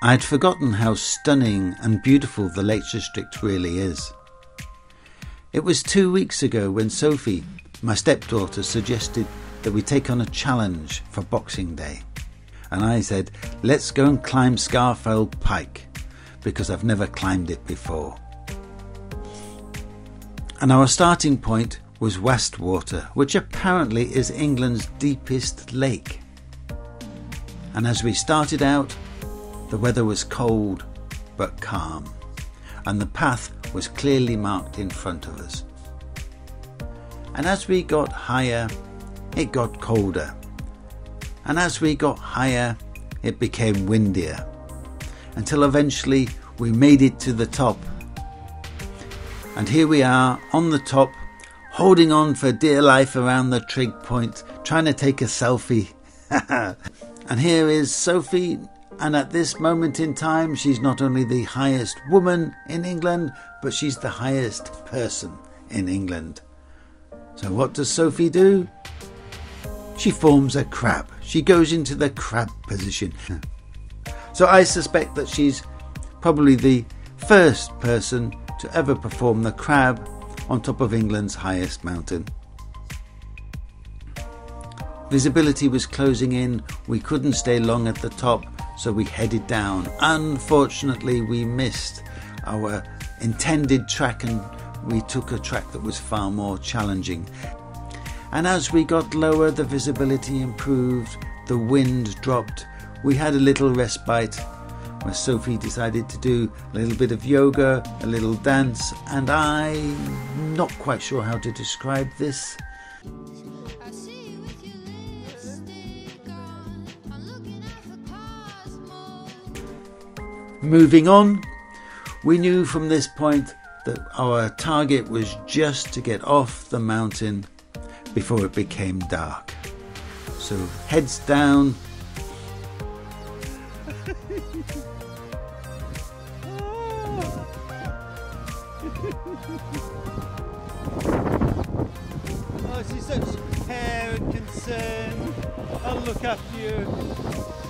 I'd forgotten how stunning and beautiful the Lake District really is. It was two weeks ago when Sophie, my stepdaughter, suggested that we take on a challenge for Boxing Day. And I said, let's go and climb Scafell Pike, because I've never climbed it before. And our starting point was Wastwater, which apparently is England's deepest lake. And as we started out, the weather was cold but calm, and the path was clearly marked in front of us. And as we got higher, it got colder. And as we got higher, it became windier. Until eventually we made it to the top. And here we are on the top, holding on for dear life around the trig point, trying to take a selfie. and here is Sophie and at this moment in time, she's not only the highest woman in England, but she's the highest person in England. So, what does Sophie do? She forms a crab. She goes into the crab position. So, I suspect that she's probably the first person to ever perform the crab on top of England's highest mountain. Visibility was closing in, we couldn't stay long at the top, so we headed down. Unfortunately, we missed our intended track and we took a track that was far more challenging. And as we got lower, the visibility improved, the wind dropped. We had a little respite where Sophie decided to do a little bit of yoga, a little dance, and I'm not quite sure how to describe this. Moving on, we knew from this point that our target was just to get off the mountain before it became dark. So, heads down. oh, she's such care and concern. I'll look after you.